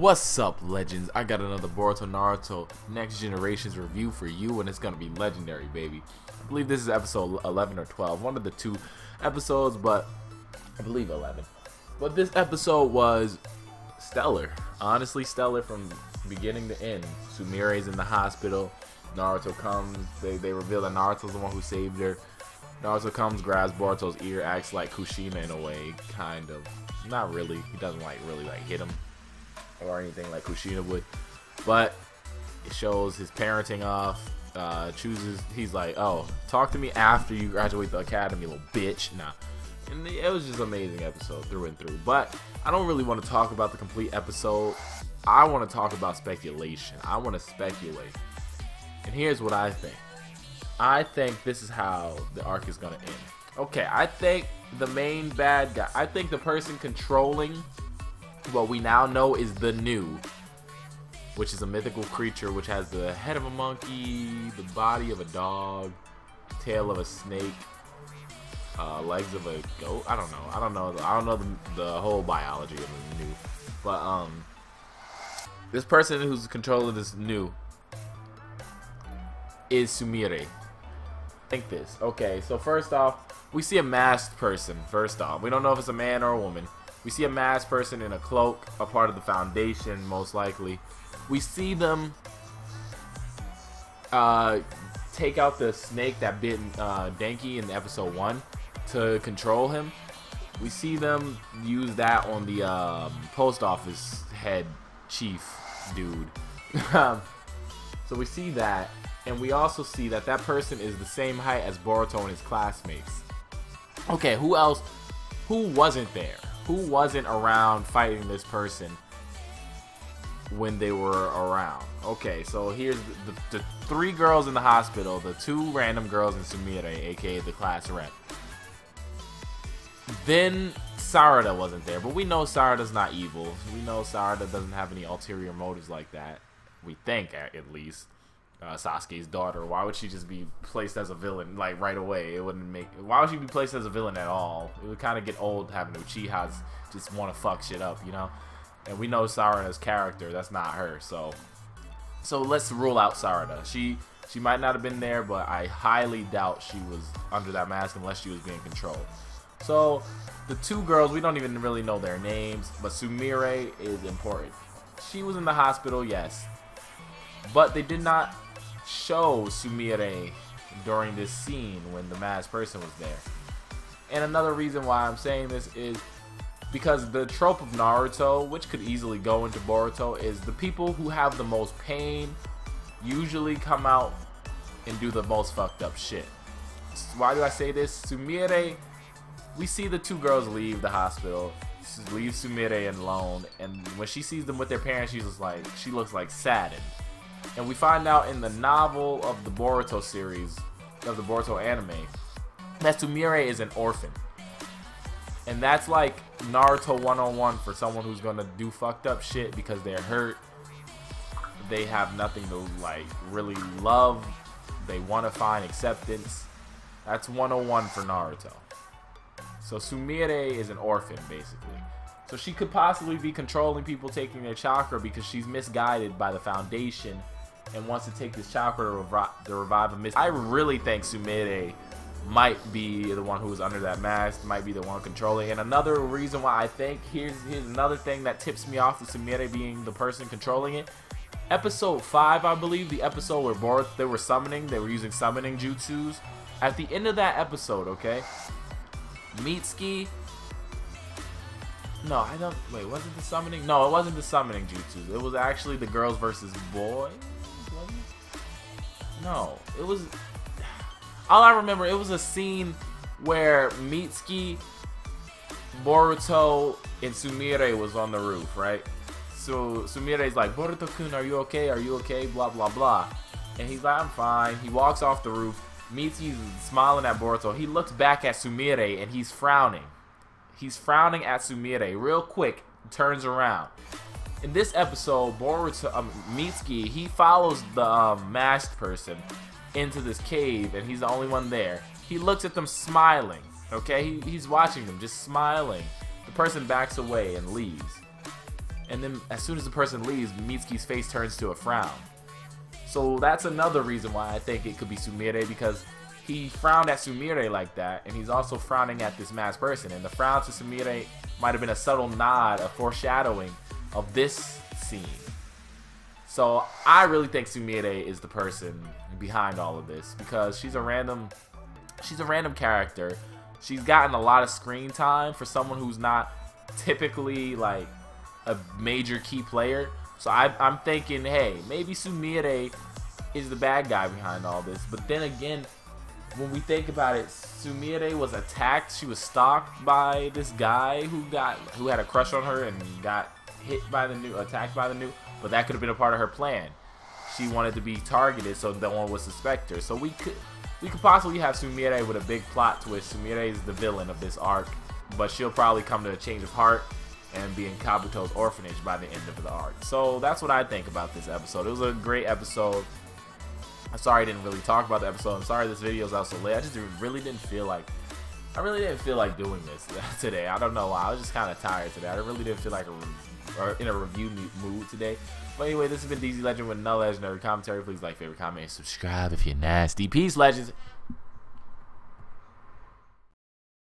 What's up, legends? I got another Boruto Naruto Next Generations review for you, and it's gonna be legendary, baby. I believe this is episode 11 or 12, one of the two episodes, but I believe 11. But this episode was stellar, honestly stellar from beginning to end. Sumire's in the hospital. Naruto comes. They they reveal that Naruto's the one who saved her. Naruto comes, grabs Boruto's ear, acts like Kushina in a way, kind of. Not really. He doesn't like really like hit him or anything like Kushina would. But it shows his parenting off. Uh, chooses. He's like, oh, talk to me after you graduate the academy, little bitch. Nah. And it was just an amazing episode through and through. But I don't really want to talk about the complete episode. I want to talk about speculation. I want to speculate. And here's what I think. I think this is how the arc is going to end. Okay, I think the main bad guy, I think the person controlling what we now know is the Nue, which is a mythical creature which has the head of a monkey, the body of a dog, tail of a snake, uh, legs of a goat. I don't know. I don't know. I don't know the, the whole biology of the Nue, but um, this person who's controlling this Nue is Sumire. Think this. Okay, so first off, we see a masked person. First off, we don't know if it's a man or a woman. We see a masked person in a cloak, a part of the Foundation, most likely. We see them uh, take out the snake that bit uh, in episode 1 to control him. We see them use that on the um, post office head chief dude. So we see that, and we also see that that person is the same height as Boruto and his classmates. Okay, who else? Who wasn't there? Who wasn't around fighting this person when they were around? Okay, so here's the, the, three girls in the hospital, the two random girls in Sumire, aka the class rep. Then Sarada wasn't there, but we know Sarada's not evil. We know Sarada doesn't have any ulterior motives like that. We think, at least uh, Sasuke's daughter. Why would she just be placed as a villain like right away? It wouldn't make. Why would she be placed as a villain at all? It would kind of get old having Uchihas just want to fuck shit up, you know. And we know Sarada's character. That's not her. So, so let's rule out Sarada. She she might not have been there, but I highly doubt she was under that mask unless she was being controlled. So the two girls, we don't even really know their names, but Sumire is important. She was in the hospital, yes. But they did not show Sumire during this scene when the masked person was there. And another reason why I'm saying this is because the trope of Naruto, which could easily go into Boruto, is the people who have the most pain usually come out and do the most fucked up shit. Why do I say this? Sumire, we see the two girls leave the hospital, leave Sumire alone, and when she sees them with their parents, she's just like, she looks like saddened. And we find out in the novel of the Boruto series, of the Boruto anime, that Sumire is an orphan. And that's like Naruto 101 for someone who's gonna do fucked up shit because they're hurt. They have nothing to like really love. They want to find acceptance. That's 101 for Naruto. So Sumire is an orphan basically. So she could possibly be controlling people taking their chakra because she's misguided by the foundation and wants to take this chakra to, revi to revive a mist. I really think Sumire might be the one who's under that mask, might be the one controlling. And another reason why I think here's here's another thing that tips me off to Sumire being the person controlling it. Episode five, I believe, the episode where Boruto they were summoning, they were using summoning jutsus. At the end of that episode, okay, Mitsuki no, I don't. Wait, was it the summoning? No, it wasn't the summoning jutsu. It was actually the girls versus boys. No, it was. All I remember, it was a scene where Mitsuki, Boruto, and Sumire was on the roof, right? So Sumire's like, Boruto-kun, are you okay? Are you okay? Blah blah blah. And he's like, I'm fine. He walks off the roof. Mitsuki's smiling at Boruto. He looks back at Sumire and he's frowning. He's frowning at Sumire real quick, turns around. In this episode, Boruto, um, Mitsuki, he follows the um, masked person into this cave, and he's the only one there. He looks at them smiling, okay? He, he's watching them, just smiling. The person backs away and leaves. and then as soon as the person leaves, Mitsuki's face turns to a frown. So that's another reason why I think it could be Sumire because he frowned at Sumire like that, and he's also frowning at this masked person. And the frown to Sumire might have been a subtle nod, a foreshadowing of this scene. So I really think Sumire is the person behind all of this because she's a random, she's a random character. She's gotten a lot of screen time for someone who's not typically like a major key player. So I, I'm thinking, hey, maybe Sumire is the bad guy behind all this. But then again, when we think about it, Sumire was attacked. She was stalked by this guy who got who had a crush on her and got hit by the Nue, attacked by the Nue. But that could have been a part of her plan. She wanted to be targeted so no one would suspect her. So we could we could possibly have Sumire with a big plot twist. Sumire is the villain of this arc, but she'll probably come to a change of heart and be in Kabuto's orphanage by the end of the arc. So that's what I think about this episode. It was a great episode. I'm sorry I didn't really talk about the episode. I'm sorry this video is out so late. I just really didn't feel like I really didn't feel like doing this today. I don't know why. I was just kind of tired today. I really didn't feel like a, in a review mood today. But anyway, this has been DZ Legend with no legendary commentary. Please like, favorite, comment, and subscribe if you're nasty. Peace, legends.